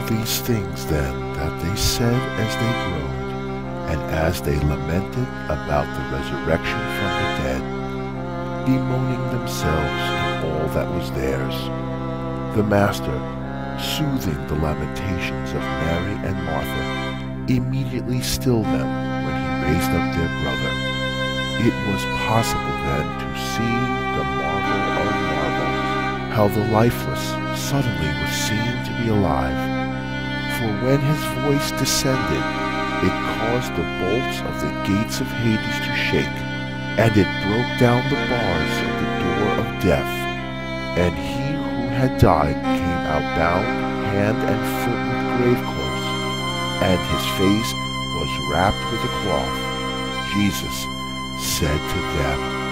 these things then that they said as they groaned, and as they lamented about the resurrection from the dead, bemoaning themselves and all that was theirs. The Master, soothing the lamentations of Mary and Martha, immediately stilled them when he raised up their brother. It was possible then to see the marvel of marvels, how the lifeless suddenly was seen to be alive. For when his voice descended, it caused the bolts of the gates of Hades to shake, and it broke down the bars of the door of death, and he who had died came out bound hand and foot with grave clothes, and his face was wrapped with a cloth. Jesus said to them,